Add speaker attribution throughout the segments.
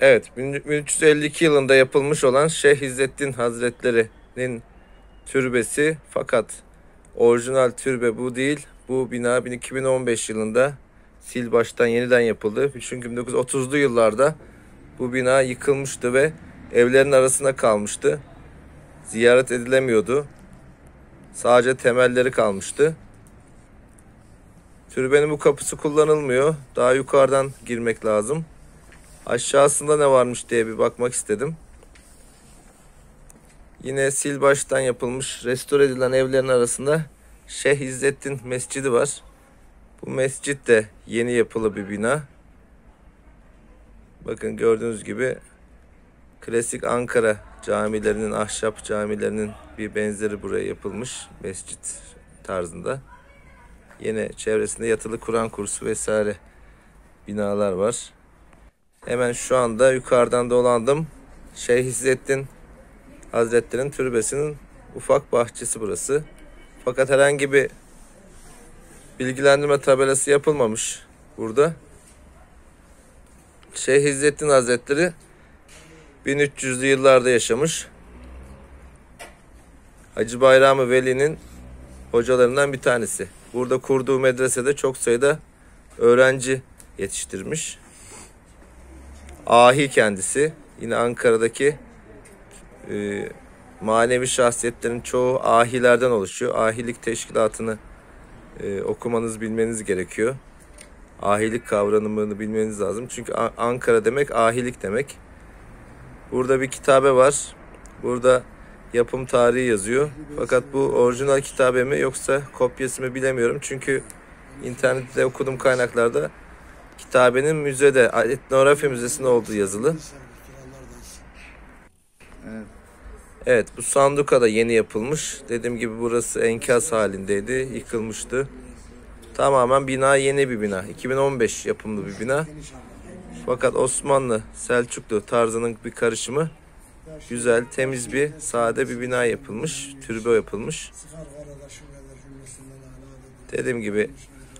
Speaker 1: Evet, 1352 yılında yapılmış olan Şeyh İzzettin Hazretleri'nin türbesi fakat orijinal türbe bu değil. Bu bina 2015 yılında sil baştan yeniden yapıldı. Çünkü 1930'lu yıllarda bu bina yıkılmıştı ve evlerin arasına kalmıştı. Ziyaret edilemiyordu. Sadece temelleri kalmıştı. Türbenin bu kapısı kullanılmıyor. Daha yukarıdan girmek lazım. Aşağısında ne varmış diye bir bakmak istedim. Yine sil baştan yapılmış, restore edilen evlerin arasında Şeyh İzzettin Mescidi var. Bu mescit de yeni yapılı bir bina. Bakın gördüğünüz gibi klasik Ankara camilerinin, ahşap camilerinin bir benzeri buraya yapılmış mescit tarzında. Yine çevresinde yatılı Kur'an kursu vesaire binalar var. Hemen şu anda yukarıdan dolandım. Şeyh İzzettin Hazretleri'nin türbesinin ufak bahçesi burası. Fakat herhangi bir bilgilendirme tabelası yapılmamış burada. Şeyh İzzettin Hazretleri 1300'lü yıllarda yaşamış. Hacı Bayramı Veli'nin hocalarından bir tanesi. Burada kurduğu medresede çok sayıda öğrenci yetiştirmiş. Ahi kendisi. Yine Ankara'daki e, manevi şahsiyetlerin çoğu ahilerden oluşuyor. Ahilik teşkilatını e, okumanız, bilmeniz gerekiyor. Ahilik kavramını bilmeniz lazım. Çünkü Ankara demek ahilik demek. Burada bir kitabe var. Burada yapım tarihi yazıyor. Fakat bu orijinal kitabe mi yoksa kopyası mı bilemiyorum. Çünkü internette okudum kaynaklarda kitabenin müzede, etnografi müzesinde olduğu yazılı.
Speaker 2: Evet.
Speaker 1: Bu sanduka da yeni yapılmış. Dediğim gibi burası enkaz halindeydi. Yıkılmıştı. Tamamen bina yeni bir bina. 2015 yapımlı bir bina. Fakat Osmanlı, Selçuklu tarzının bir karışımı. Güzel, temiz bir, sade bir bina yapılmış. Türbe yapılmış. Dediğim gibi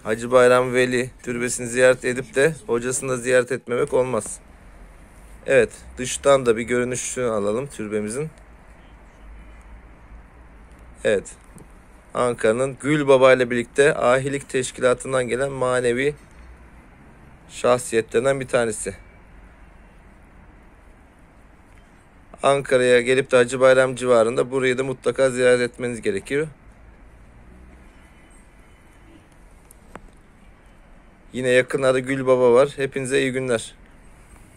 Speaker 1: Hacı Bayram Veli türbesini ziyaret edip de hocasını da ziyaret etmemek olmaz. Evet, dıştan da bir görünüşünü alalım türbemizin. Evet, Ankara'nın Gül Baba ile birlikte ahilik teşkilatından gelen manevi şahsiyetlerinden bir tanesi. Ankara'ya gelip de Hacı Bayram civarında burayı da mutlaka ziyaret etmeniz gerekiyor. Yine yakınlarda Gül Baba var. Hepinize iyi günler.